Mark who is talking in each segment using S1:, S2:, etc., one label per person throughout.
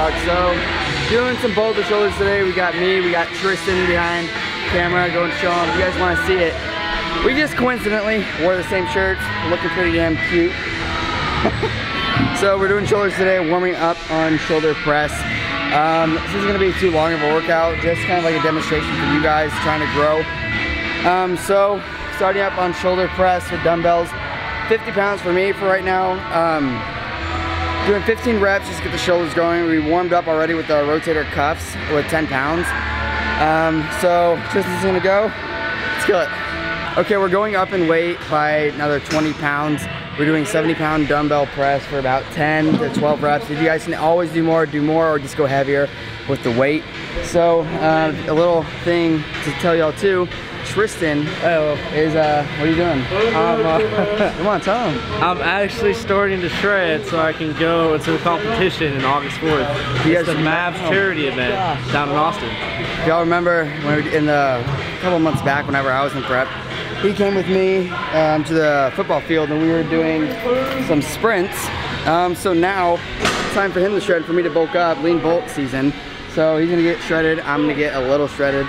S1: vlog. So, doing some boulder shoulders today. We got me, we got Tristan behind camera, going to show them. If you guys want to see it, we just coincidentally wore the same shirts, looking pretty damn cute. so we're doing shoulders today, warming up on shoulder press. Um, this isn't gonna be too long of a workout, just kind of like a demonstration for you guys trying to grow. Um, so starting up on shoulder press with dumbbells, 50 pounds for me for right now. Um, doing 15 reps just get the shoulders going. We warmed up already with the rotator cuffs with 10 pounds. Um, so Tristan's gonna go, let's kill it. Okay, we're going up in weight by another 20 pounds. We're doing 70 pound dumbbell press for about 10 to 12 reps. If you guys can always do more, do more or just go heavier with the weight. So uh, a little thing to tell y'all too, Tristan oh, is, uh, what are you doing? Um, uh, come on, tell him.
S2: I'm actually starting to shred so I can go to the competition in August 4th.
S1: You
S2: it's the MAVS charity event down in Austin.
S1: Y'all remember when we, in the couple months back whenever I was in prep, he came with me um, to the football field and we were doing some sprints. Um, so now it's time for him to shred, for me to bulk up, lean bulk season. So he's gonna get shredded, I'm gonna get a little shredded.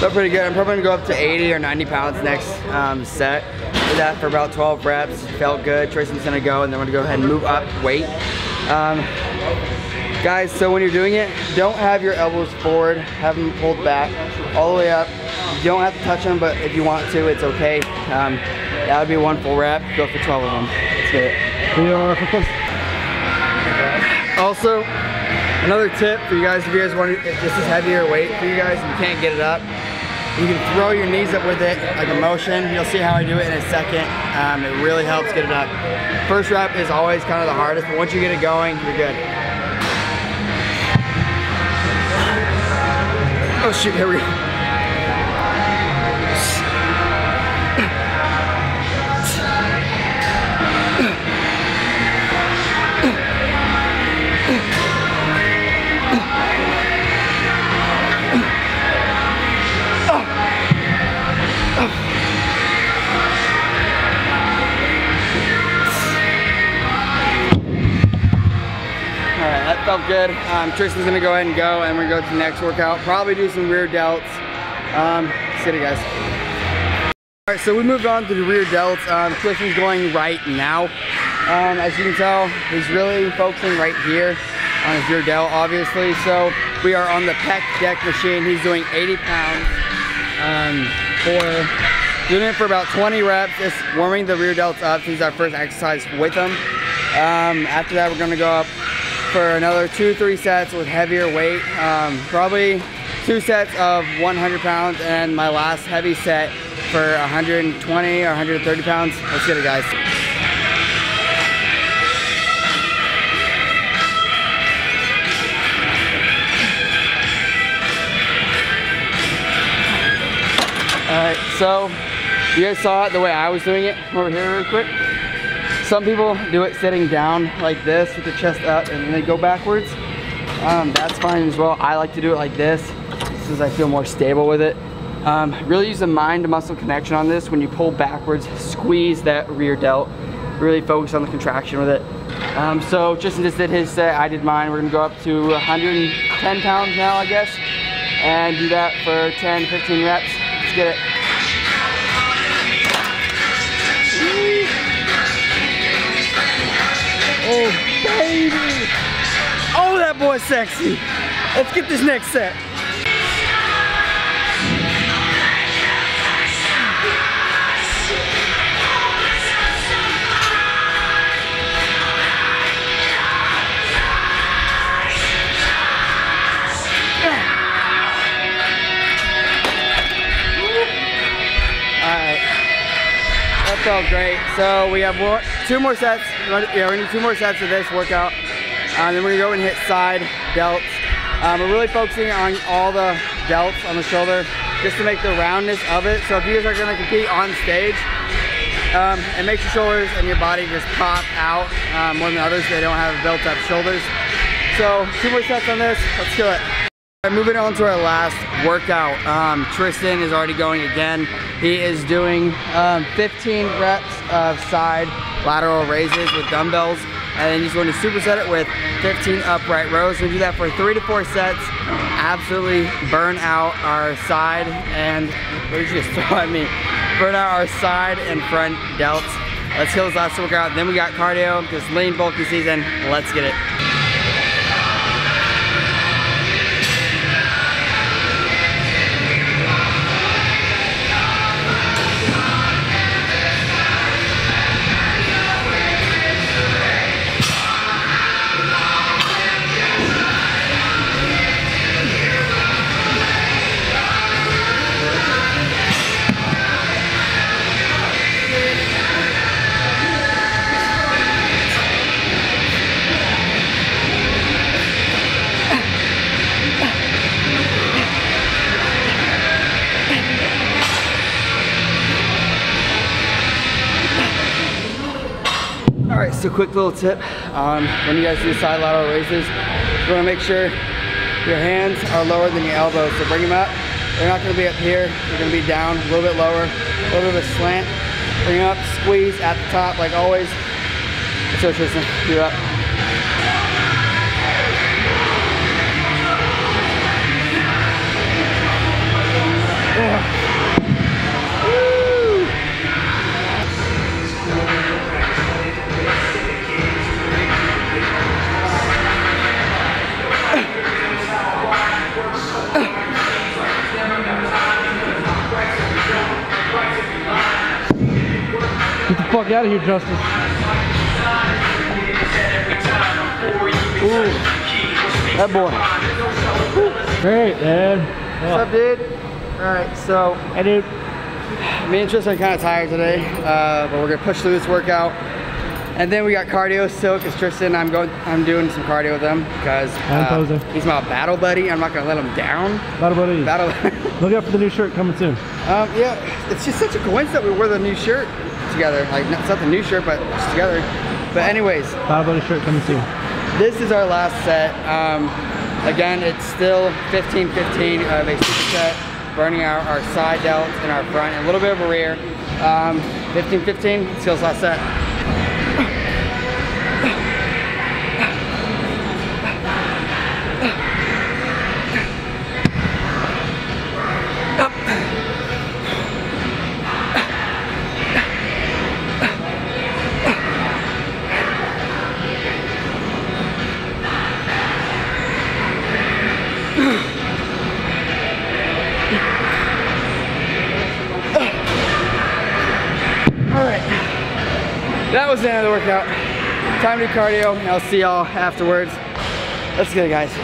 S1: Felt pretty good. I'm probably gonna go up to 80 or 90 pounds next um, set. Did that for about 12 reps. Felt good. Tristan's gonna go, and then we're gonna go ahead and move up weight. Um, guys, so when you're doing it, don't have your elbows forward. Have them pulled back all the way up. You don't have to touch them, but if you want to, it's okay. Um, that would be one full rep. Go for 12 of them. Let's get it.
S2: We are
S1: Also, another tip for you guys, if you guys want to, if this is heavier weight for you guys and you can't get it up, you can throw your knees up with it, like a motion. You'll see how I do it in a second. Um, it really helps get it up. First rep is always kind of the hardest, but once you get it going, you're good. Oh shoot, here we go. Felt good. Um, Tristan's gonna go ahead and go, and we're gonna go to the next workout. Probably do some rear delts. Um, see you guys. All right, so we moved on to the rear delts. Um, Tristan's going right now. Um, as you can tell, he's really focusing right here on his rear delt, obviously. So we are on the pec deck machine. He's doing 80 pounds um, for doing it for about 20 reps. Just warming the rear delts up. Is our first exercise with him. Um, after that, we're gonna go up for another two, three sets with heavier weight. Um, probably two sets of 100 pounds and my last heavy set for 120 or 130 pounds. Let's get it, guys. All right, so you guys saw it the way I was doing it over here real quick. Some people do it sitting down like this with the chest up and then they go backwards. Um, that's fine as well. I like to do it like this since I feel more stable with it. Um, really use the mind to muscle connection on this. When you pull backwards, squeeze that rear delt. Really focus on the contraction with it. Um, so Tristan just did his set, I did mine. We're gonna go up to 110 pounds now, I guess. And do that for 10, 15 reps. Let's get it. Baby. Oh, that boy's sexy. Let's get this next set. That felt great. So we have two more sets. Yeah, we're gonna need two more sets of this workout. Um, then we're gonna go and hit side delts. Um, we're really focusing on all the delts on the shoulder just to make the roundness of it. So if you guys are gonna compete on stage, um, it makes your shoulders and your body just pop out um, more than others. They don't have built up shoulders. So two more sets on this, let's kill it. Right, moving on to our last workout. Um, Tristan is already going again. He is doing um, 15 reps of side lateral raises with dumbbells. And then he's going to superset it with 15 upright rows. We do that for three to four sets. Absolutely burn out our side and, what did you just throw at me? Burn out our side and front delts. Let's kill this last workout. Then we got cardio, just lean bulky season. Let's get it. Right, a quick little tip on when you guys do side lateral raises, you wanna make sure your hands are lower than your elbows. So bring them up. They're not gonna be up here. They're gonna be down, a little bit lower, a little bit of a slant. Bring up, squeeze at the top like always. So Tristan, you're up.
S2: Get out of here, Justin.
S1: Ooh, that boy.
S2: Great, man.
S1: What's up, dude? All right, so
S2: Hey, dude.
S1: me and Tristan are kind of tired today, uh, but we're gonna push through this workout. And then we got cardio still, because Tristan, I'm going, I'm doing some cardio with him because uh, he's my battle buddy. I'm not gonna let him down.
S2: Battle buddy.
S1: Battle.
S2: Look out for the new shirt coming soon.
S1: um, yeah, it's just such a coincidence that we wear the new shirt together. Like, it's not the new shirt, but just together. But anyways,
S2: Buddy shirt coming soon.
S1: this is our last set. Um, again, it's still 15-15 of a superset, burning out our side delts and our front, and a little bit of a rear. 15-15, um, skills last set. Was the end of the workout. Time to do cardio, and I'll see y'all afterwards. Let's get it, guys.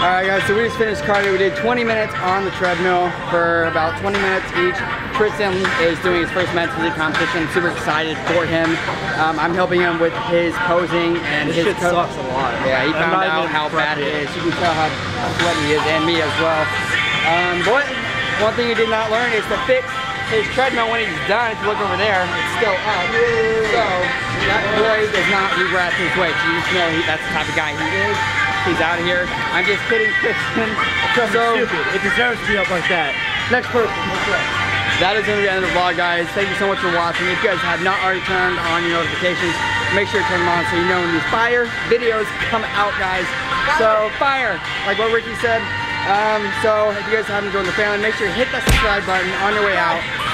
S1: All right, guys, so we just finished cardio. We did 20 minutes on the treadmill for about 20 minutes each. Tristan is doing his first men's physique competition. Super excited for him. Um, I'm helping him with his posing and
S2: This
S1: his
S2: shit sucks a lot.
S1: Yeah, he
S2: I'm
S1: found out how bad it is. You can tell how sweaty he is, and me as well. Um, but one thing he did not learn is to fix his treadmill when he's done. If you look over there, it's still up. So that boy does not regret his weight. You just know he, that's the type of guy he is. He's out of here. I'm just kidding.
S2: Trust
S1: So-.
S2: It deserves to be up like that.
S1: Next person. That is going to be the end of the vlog, guys. Thank you so much for watching. If you guys have not already turned on your notifications, make sure to turn them on so you know when these fire videos come out, guys. So, fire, like what Ricky said. Um, so, if you guys haven't joined the family, make sure to hit that subscribe button on your way out.